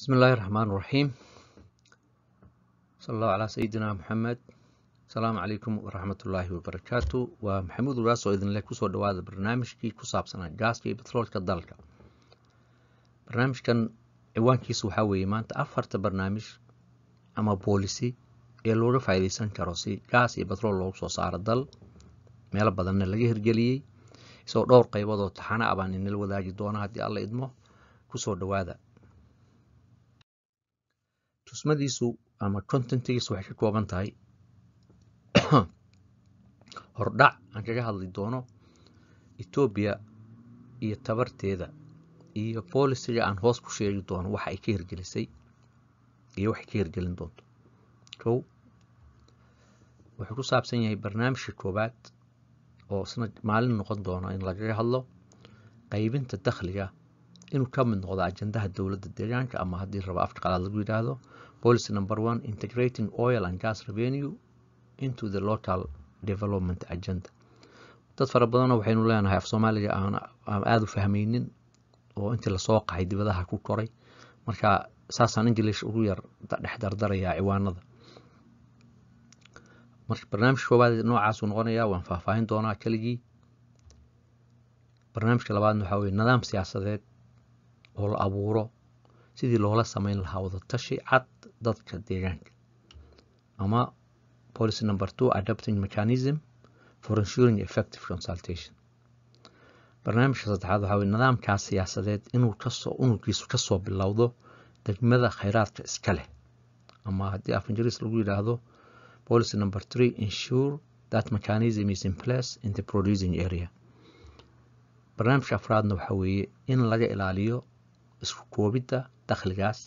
بسم الله الرحمن الرحيم صلى الله على سيدنا محمد السلام عليكم ورحمة الله وبركاته ومحمود وراس oo idinle kusoo dhawaada barnaamijkii ku saabsanaa gaaska iyo batroolka dalka barnaamijkan ciwaankiisu waxaa weeye maanta afarta barnaamij ama boolisi ee looga faa'iidaysan karo si gaas iyo batrool loogu soo saaro dal meelo badanna laga hirgeliyey isagoo dhowr qaybood oo taxana ah baan inala wadaagi doona haddii alla tusmadiisu ama contentigiisu waxay ka kooban tahay hordhac aan kaga hadli doono etoobiya iyo tabarteeda iyo boolisiga aan hoos ku sheegi doono waxa ay ka hirgelisay iyo waxay ka hirgelin doonto. Kow wuxuu ku saabsan yahay barnaamijka koowaad oo isna maalin noqon doono in lagaga hadlo qaybinta dakhliga inuu ka mid noqdo ajandaha dowladda deegaanka ama haddii rabo afka qalaad lagu yidhaahdo policy number one integrating oil and gas revenue into the local development agenda. Dad fara badanoo waxaynu leenahay af soomaaliga aan aada u fahmaynin oo intii la soo qaxay dibadaha ku koray. Marka saasaan english ugu yar dhex dardarayaa ciwaanada. Marka barnaamijka koowaad noocaasuu noqonayaa waan faahfaahin doonaa keligii. Barnaamijka labaadna waxaa weye nidaam siyaasadeed oo la abuuro sidii loola sameyn lahaa wadatashi cad dadka deegaanka. Ama policy number two adapting mechanism for ensuring effective consultation. Barnaamijka saddexaad waxaa weye nidaamkaas siyaasadeed inuu ka soo unuggiisu ka soo bilowdo degmada khayraadka iska leh. Ama haddii af ingiriis lagu yidhaahdo policy number three ensure that mechanism is in place in the producing area. Barnaamijka afraadna waxaa weeye in laga ilaaliyo isku koobidda dakhligaas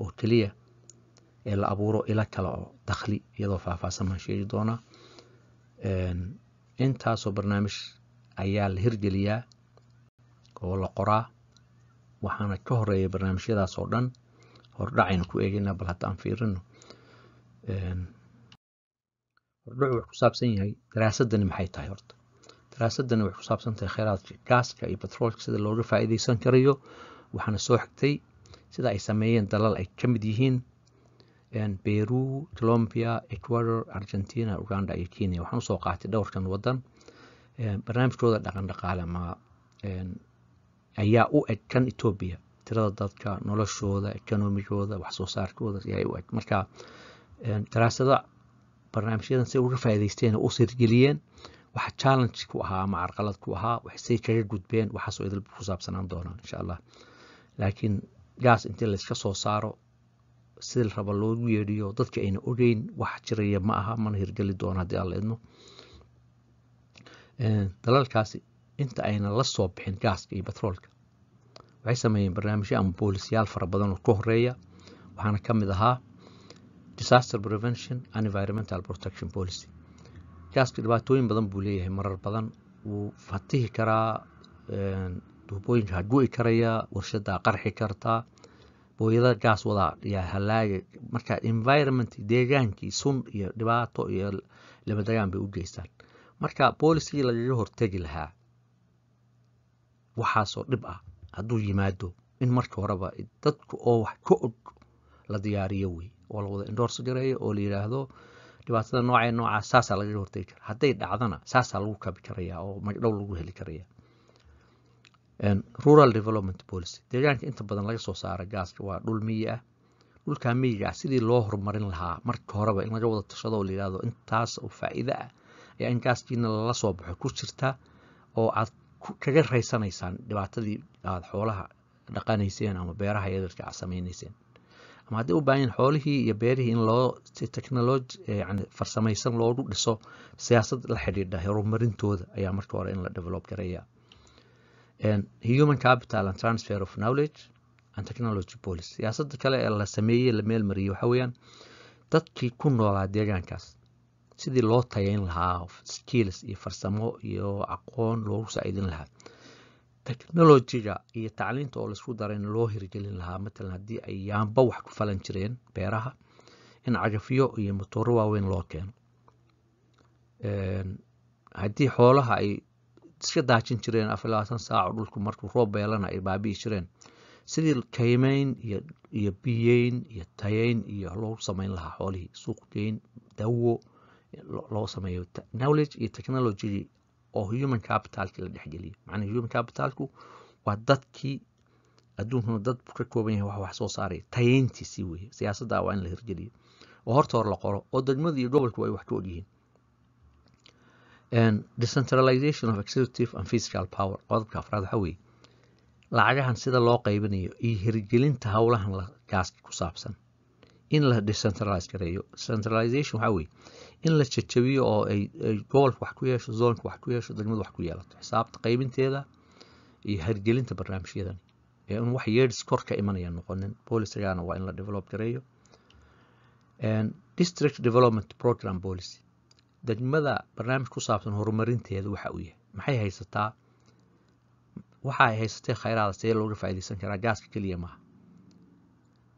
oo keliya ee la abuuro ilo kale oo dakhli iyadoo faahfaahsan baan sheegi doonaa intaasoo barnaamij ayaa la hirgeliyaa oo la qoraa. Waxaana ka horreeya barnaamijyadaas oo dhan hordhacaynu ku eegayna bal hadda aan fiirino hordhacu wuxuu ku saabsan yahay daraasadani maxay tahay horta? Daraasadani waxay ku saabsan tahay kheyraadka gaaska iyo batroolka sida looga faa'iidaysan karayo waxaana soo xigtay sida ay sameeyeen dalal ay ka mid yihiin peru colombia ecuador argentina uganda iyo kenya. Waxaan u soo qaatay dhowrkan wadan barnaamijkooda dhaqan dhaqaale ma ayaa u eg kan etoobiya tirada dadka noloshooda ekonomigooda wax soo saarkooda ayaa u eg marka daraasada barnaamijyadan si uga faa'iidaysteen oo u sirgeliyeen waxa challenge ku ahaa ama carqalad ku ahaa waxsay kaga gudbeen waxaasoo idil ku saabsanaan doonaan insha allah laakiin gaas intii layska soo saaro sida raba loogu yeedhiyo dadka ayna ogeyn wax jiraya ma aha mana hirgeli doono haddii alla idmo dalalkaasi inta ayna la soo bixin gaaska iyo batroolka waxay sameeyeen barnaamijyo ama boolisiyaal fara badan oo ka horreeya waxaana ka mid ahaa disaster prevention and environmental protection policy. Gaaska dhibaatooyin badan buu leeyahay marar badan wuu fatihi karaa duubooyinka hagu'i karaya warshadaa qarxi kartaa booyada gaas wadaa yaa halaaga marka environment deegaankii sun iyo dhibaato iyo labadagaan bay u geystaan. Marka boolisigii lagaga hortegi lahaa waxaasoo dhib ah hadduu yimaado in marka horeba dadku oo wax ka og la diyaariyo wey. Oo la wada indhoorso gareeyo oo la yidhaahdo dhibaatada noocee noocaas saasaa lagaga hortegi kara hadday dhacdana saasaa lagu kabi karaya oo magdhow lagu heli karaya rural development policy. Deegaanka inta badan laga soo saara gaaska waa dhul miyi ah. Dhulkaa miyiga ah sidii loo horumarin lahaa marka horeba in laga wada tashado oo la yidhahdo intaas oo faa'iide ah ayaa in gaaskiina lala soo baxo ku jirta oo aad kaga raysanaysaan dhibaatadii aad xoolaha dhaqanayseen ama beeraha yadarka aad samaynayseen. Ama haddii u baahan xoolihii iyo beerihii in loo technology yani farsamaysan loogu dhiso siyaasad la xidhiidha horumarintooda ayaa marka hore in la develop garaya human capital and transfer of knowledge and technology policy. Siyaasadda kale ee la sameeyey la meelmariyey waxa weeyaan dadkii ku noolaa deegaankaas sidii loo tayayn lahaa skills iyo farsamo iyo aqoon loogu saaciidin lahaa. Technologiga iyo tacliinta oo la isku darayna loo hirgelin lahaa matalan haddii ay yaamba wax ku falan jireen beeraha in cagafyo iyo matooro waaweyn loo keeno. Haddii xoolaha ay iska daajin jireen afar saaco dhulku markuu roob beelana ay baabi'i jireen. Sidii kaymayn iyo biyeyn iyo tayeyn iyo loogu samayn lahaa xoolihii suuqgeyn dawo loo sameeyo knowledge iyo technology oo human capitalki la dhexgeliyo macnaa human capitalku waa dadkii adduunkuna dad ka kooban yahay wax wax soo saaraya. Tayeyntiisii weye siyaasadda waa in la hirgeliyo. Oo horta hor la qoro oo degmada iyo gobolku ay wax ka ogyihiin decentralization of executive and physical power. Qodobka afraad waxaa weeye lacagahan sida loo qaybinayo iyo hirgelinta howlahan gaaska ku saabsan. In la decentralize gareeyo. Decentralization waxaa weeye in la jajabiyo oo ay gobolka wax ku yeesho zoonka wax ku yeesho degmada wax ku yeelato. Xisaabta qaybinteeda iyo hirgelinta barnaamijyadan ee in wax yeedhis kor ka imanaya noqonin. Bolicigana waa in la develop gareeyo. District development program policy degmada barnaamij ku saabsan horumarinteeda waxa uu yahay. Maxay haysataa? Waxa ay haysatee khayraada see looga faa'iidaysan karaa gaaska keliya maaha?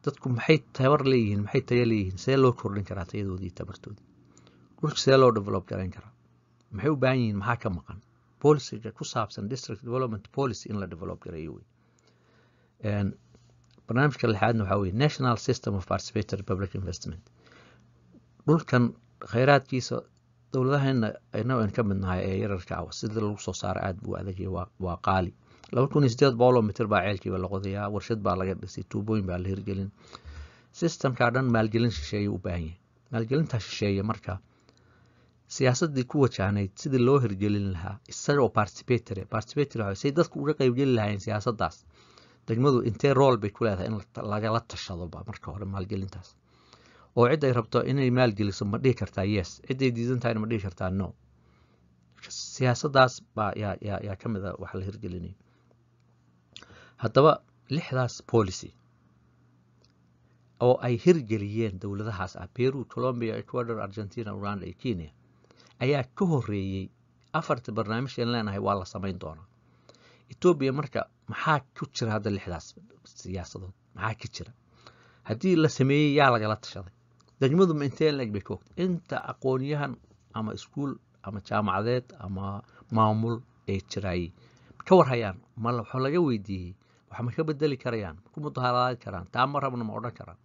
Dadku maxay tabar leeyihiin maxay tayo leeyihiin see loo kordhin karaa tayadoodii tabartoodii? Dhulka see loo develop garayn karaa? Maxay u baahan yihiin maxaa ka maqan? Boliciga ku saabsan district development policy in la develop gareeyo wey barnaamijka lixaadna waxaa weye national system of participatory public investment. Dhulkan khayraadkiisa dowladaheena inago aan ka mid nahay ee yararka ah sida lagu soo saaro aada buu adagya waa qaali. laba kun iyo sideed boqoloo mitir baa ceelkiiba la qodayaa warshad baa laga dhisay tuubooyin baa la hirgelin. Systemkaa dhan maalgelin shisheeye u baahan yahay. Maalgelintaa shisheeye marka siyaasadii ku wajahnayd sidii loo hirgelin lahaa isaga oo participatory participatory waxa say dadku uga qaybgeli lahaayeen siyaasaddaas. Degmadu intee rool bay ku leedahay in lagala tashadoba marka hore maalgelintaas oo cid rabto inay maalgeliso ma dhihi kartaa yes. Ciday diidan tahayna ma dhihi kartaa no. Siyaasaddaas baa yaa ka a wax la hirgelinayo haddaba lixdaas policy oo ay hirgeliyeen dowladahaas ah peru colombia ecuador argentina uganda iyo kenya ayaa ka horeeyey afarta barnaamijkan leenahay waa la samayn doonaa etoobiya marka maxaa ku jira hadda lixdaas siyaasadood? Maxaa ka jira? Haddii la sameeyey yaa lagala tashaday degmadu ma intee leeg bay ka ogtay inta aqoonyahan ama iskuul ama jaamacadeed ama maamul ay jiraayey ka warhayaan ma waxaa laga weydiiyey wax ma ka bedeli karayaan ma ku mudaharaadi karaan taa ma rabna ma odhan karaan.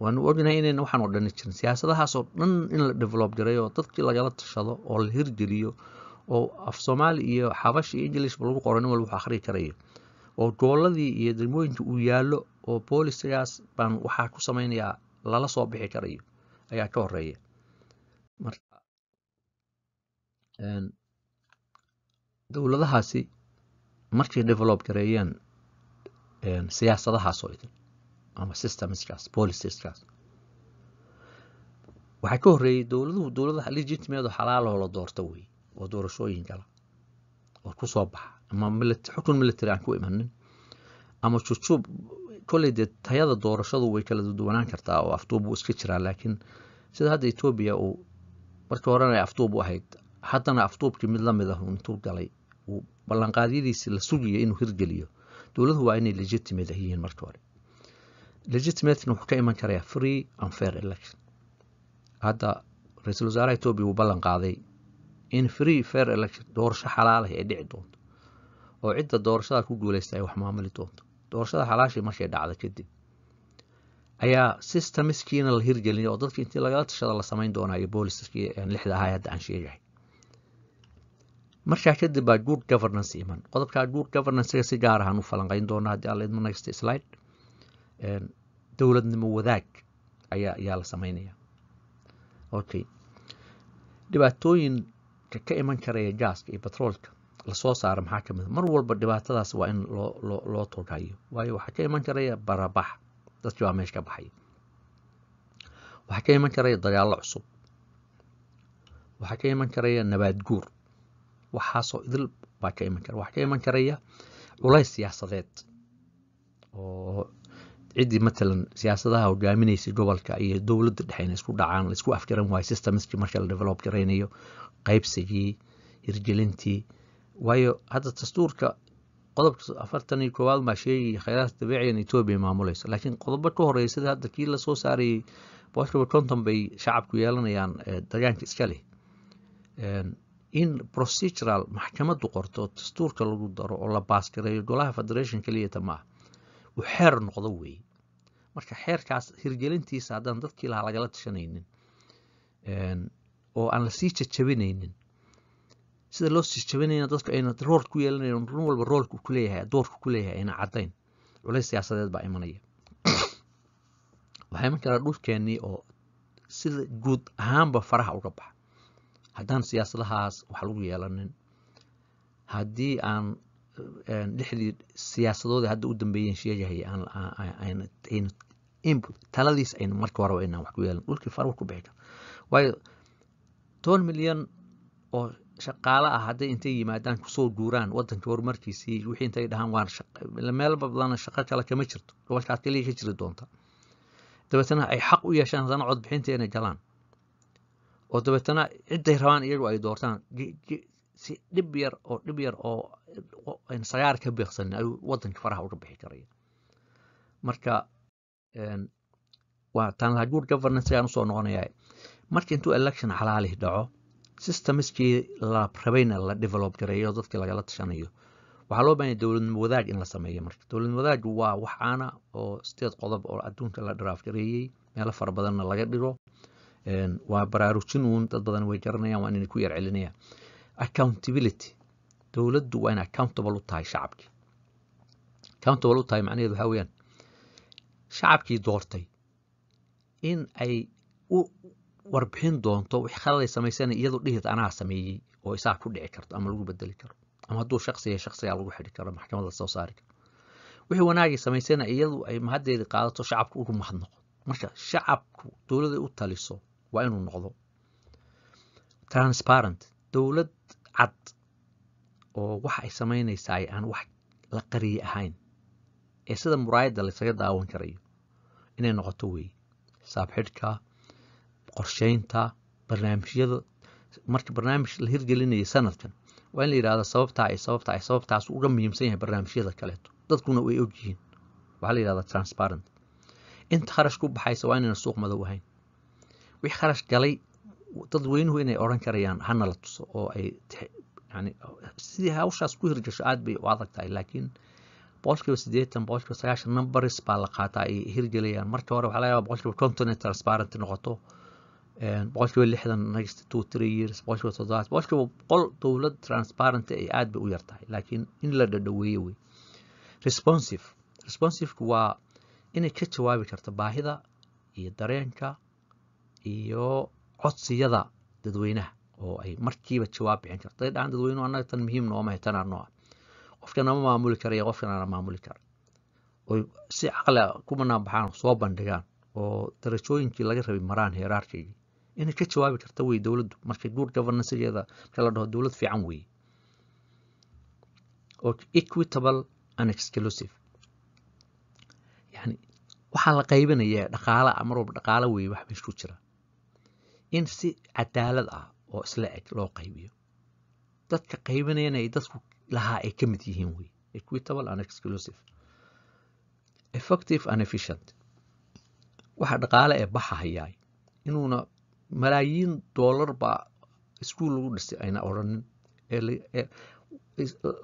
Waanu ognahay inayna waxaan oo jirin siyaasadahaasoo dhan in la develop gareeyo oo dadkii lagala tashado oo la hirgeliyo oo af soomaali iyo xabash iyo englishba lagu qoro nin walba wax akhriyi karayo oo gooladii iyo degmooyinka uu yaallo oo boolisigaas baan waxaa ku samaynayaa lala soo bixi karayo ayaa ka horreeya marka dowladahaasi markay develop gareeyeen siyaasadahaasoo idin ama systemskaas policeskaas waxaa ka horeeyey dowladuhu dowladaha legitimeedo xalaaloo la doorta wey oo doorashooyin gala oo ku soo baxa ama xukun military aan ku imanin ama jujuub kolley dee tayada doorashadu way kala duwanaan kartaa oo afduub buu iska jiraa laakiin sida hadda etoobiya uu markii horena afduub u ahayd haddana afduubkii mid la mid ah intuu galay uu ballanqaadyadiisi la sugiyo inuu hirgeliyo dowladuhu waa inay legitimate ah yihiin marka hore. Legitimatena wuxuu ka iman karayaa free and fair election. Hadda ra'iisul wasaaraha etoobiya uu ballan qaaday in free fair election doorasho xalaalah ay dhici doonto oo cidda doorashada ku guuleysta ay wax maamuli doonto doorashada xalaashii markay dhacda kadib. Ayaa systemskiina la hirgelinay oo dadki intii lagala tashada la samayn doonayo booliskii lixda ahaa hadda aan sheegahay. Markaa kadib baa good governance iman. Qodobkaa good governancega si gaar ahaan u falanqayn doona haddii alla idmo next slide dowladnimo wadaag ayaa ayaa la samaynaya. Okay. Dhibaatooyinka ka iman karaya gaaska iyo batroolka la soo saara maxaa ka mid mar walba dhibaatadaas waa in loo togayo waayo waxaa ka iman karaya barabax. Dadkii waa meesha ka baxaya waxaa ka iman karaya dagaallo cusub. Waxaa ka iman karaya nabaad guur. Waxaasoo idil baa ka iman kara. Waxaa ka iman karaya culays siyaasadeed. Oo ciddii matalan siyaasadaha hogaaminaysay gobolka iyo dowladda dhexe inay isku dhacaan la isku afgaran waayo systemskii marka la develop garaynayo qaybsigii hirgelintii waayo hadda dastuurka qodobka afartan iyo koowaad baa sheegaya khayraadka dabiicigan etoobiya maamulayso. Laakiin qodobo ka horreeya sida hadda kii la soo saarayay boqolkiiba konton bay shacabku yeelanayaan dagaanka iska leh. In procedural maxkamaddu qorto dastuurka lagu daro oo la baasgareeyo golaha federation keliyata ma uu xeer noqdo weeye marka xeerkaas hirgelintiisa haddaan dadkii lahaa lagala tashanaynin oo aan la sii jajabinaynin sida loo sii jabinayna dadku ayna rool ku yeelanayn run walba roolku ku leeyahay leeyahay ayna caddayn. Culays siyaasadeed baa imanaya. Waxaa iman karaa dhulkeennii oo sida guud ahaanba faraha uga baxa. Haddaan siyaasadahaas wax lagu yeelanin haddii aan lixdii siyaasadoodii hadda u dambeeyeen sheegahaya taladiis ayna marka horeba inaan wax ku yeelan dhulkii faraha ku bixi kara waayo toban milyan oo shaqaale ah hadday intay yimaadaan ku soo guuraan wadanka horumarkiisii wixii intay dhahaan waan meel badana shaqo kale kama jirto. Gobolkaas kaliya ka jiri doonta. Dabeetana ay xaq u yeeshaan haddana codbixinta inay galaan. Oo dabeetana cidday rabaan iyagu ay doortaan. Si dhib yar oo dhib yar oo sagaar ka beeqsanin ayuu wadanka faraha uga bixi karaya marka waa good governance ayaan u soo noqonayaa. Marka intuu election xalaali dhaco systemskii la rabayna la develop gareeyo dadkii lagala tashanayo waxaa loo baahanya dowladnimo wadaag in la sameeyo marka. Dowladnimo wadaag waa waxaana oo sideed qodob oo adduunka la dhiraaf gareeyey meelo fara badanna laga dhigo. Waa baraarujin uun dad badan way garanayaan waa inay ku yar celinayaan. Accountability. Dowladdu waa in accountable u tahay shacabkii accountable u tahay macnaheedu waxaa weeyaan shacabkii doortay in ay warbixin doonto wix khaladay samaysana iyadu dhihid anaa sameeyey oo isaa ku dhici karto ama lagu bedeli karo. Ama hadduu shaksiya shaksigaa lagu xidhi karo maxkamada soo saari karo. Wixii wanaagii samaysana iyadu ay mahaddeedi qaadato shacabku ugu mahadnoqo marka shacabku dowladay u taliso waa inuu noqdo transparent dowlad cad oo waxa ay samaynaysaa aan wax la qariye ahayn. Ee sida muraayadda laysaga daawan karayo inay noqoto weeye xisaab xidhka qorsheynta barnaamijyada marka barnaamij la hirgelinaya sanadkan waa in la yidhahdo sababtaa ay sababtaa ay sababtaas uga muhiimsan yahay barnaamijyada kaleeto. Dadkuna way ogyihiin waxaa la yidhahdaa transparent. Inta kharash baxaysa waa inayna suuq madow ahayn. Wixii kharash galay dadweynuhu inay odhan karayaan hana la tuso oo ay yani sidii hawshaas ku hirgasho aad bay u adag tahay. Laakiin boqolkiiba siddeetan boqolkiiba sagaashan numberis baa la qaataa ay hirgelayaan. Marka hore waxaa laga yaaba boqolkiiba konton in transparent noqoto boqolkiiba lixdan next two three years boqolkiiba toddobaad boqolkiiba boqol dowlad transparent ay aad bay u yar laakiin in la dhadhaweeyo wey responsive. Responsivku waa inay ka jawaabi karto baahida iyo dareenka iyo codsiyada dadweynaha oo ay markiiba jawaab bixin karto. Day dhahaan dadweynuhu annaga tan muhiim noomahay tanaa noo ah qofkan ama maamuli karaya qofkan ana maamuli kara oy si caqli ku banaan baxaan soo bandhigaan oo darajooyinkii laga rabay maraan heeraarkaygii inay ka jawaabi karta wey dowladdu marka good governancegeeda marka la dhaho dowlad fiican weeye oo equitable and exclusive. yani waxaa la qaybinaya dhaqaala mar walba weeye wax meesha ku jira in si cadaalad ah oo isla eg loo qaybiyo dadka qaybinayana ay dadku lahaa ay ka mid yihiin wey equitable and exclusive. Effective and efficient. waxa dhaqaale ee baxa hayaay inuuna malaayiin doolar baa iskuul lagu dhisay ayna odhanin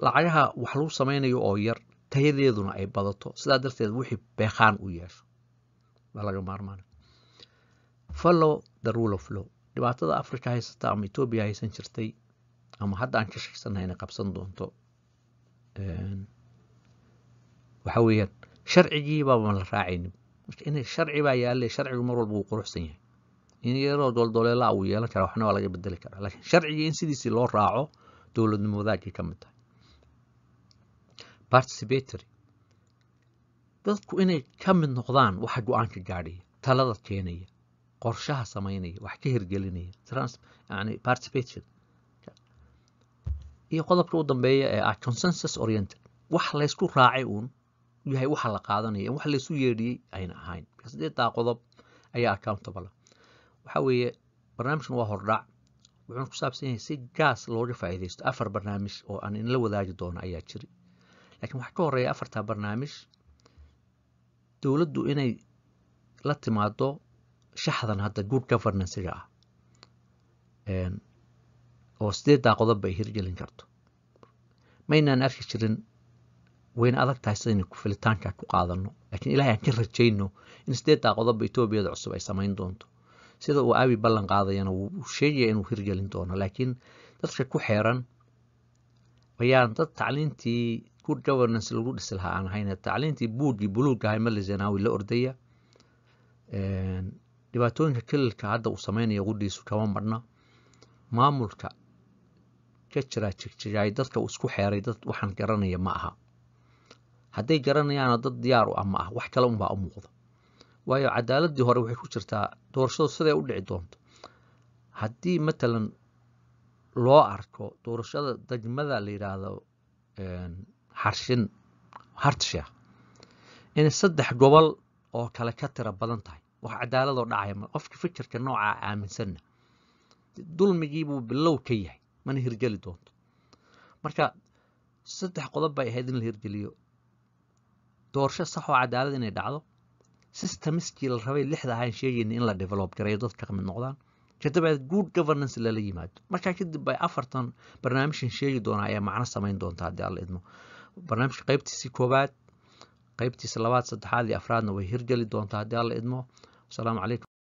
lacagaha wax lagu samaynayo oo yar tayadeeduna ay badato. Sidaa darteed wixii beeqaan u yeesho. Laga maarmaana follow the rule of law. Dhibaatada africa haysata ama etoobiya haysan jirtay ama hadda aan ka shaksanahay inay qabsan doonto waxa weeyaan sharcigiibaba la raacaynin. Marka inay sharci baa yaalle sharcigu mar walba wuu quruxsan yahay in dooldoleelaa uu yeelan karaa waxna waa laga bedeli karaa. Laakiin sharcigii in sidiisii loo raaco dowladnimo wadaagay ka mid tahay. Participatory. Dadku inay ka mid noqdaan waxa go'aanka gaadhaya talada keenaya qorshaha samaynaya wax ka hirgelinaya yani participation. Iyo qodobka u dambeeya ee ah consensus oriented. Wax laysku raacay uun yahay waxa la qaadanaya wax laysu yeedhiyey ayna ahayn. Sideedaa qodob ayaa accountable waxa weeye barnaamijkan waa hordhac. Wuxuuna ku saabsan yahay si gaas looga faa'iidaysto afar barnaamij oo aan inla wadaagi doono ayaa jiri. Laakiin waxaa ka horreeya afartaa barnaamij dowladdu inay la timaado shaxdan hadda good governancega ah oo sideeddaa qodob ay hirgelin karto. Maynaan arki jirin wayna adag tahay sidaynu filitaanka ku qaadano laakiin ilahay aan ka rajayno in sideeddaa qodobba etoobiyada cusub ay samayn doonto sida uu aabi ballan qaadayana wuu sheegaya inuu hirgelin doono laakiin dadka ku xeeran ayaan dad tacliintii good governance lagu dhisi lahaa aan ahayn tacliintii buuggii buluugga ahay mali la ordaya dhibaatooyinka kelilka hadda uu samaynayo qudhiisu kama marhna maamulka ka jira jigjigaay dadka uu isku xeeray dad waxaan garanaya ma aha. Hadday garanayaana dad diyaar u ah ma ah wax kale unbaa u muuqda waayo cadaaladii hore waxay ku jirtaa doorashadu siday u dhici doonto. Haddii matalan loo arko doorashada degmada la yidhaahdo xarshin hartsha inay saddex gobol oo kale ka tira badan tahay wax cadaaladoo dhacaya qofka fikirka noocaa aaminsanna dulmigiibuu bilow ka yahay mana hirgeli doonto. Marka saddex qodob bay ahayd in la hirgeliyo. Doorasho sax oo cadaalad inay dhacdo systemiskii la rabay lixda ahaan sheegayna in la develop gareeyo dadka ka mid noqdaan kadabeed good governance lala yimaado. Markaa kadib bay afartan barnaamijkan sheegi doonaa ayaa macno samayn doonta haddii alla idmo. Barnaamijka qaybtiisii koowaad qaybtiisa labaad saddexaad iyo afraadna way hirgeli doontaa haddii alla idmo. Asalaamu calaykum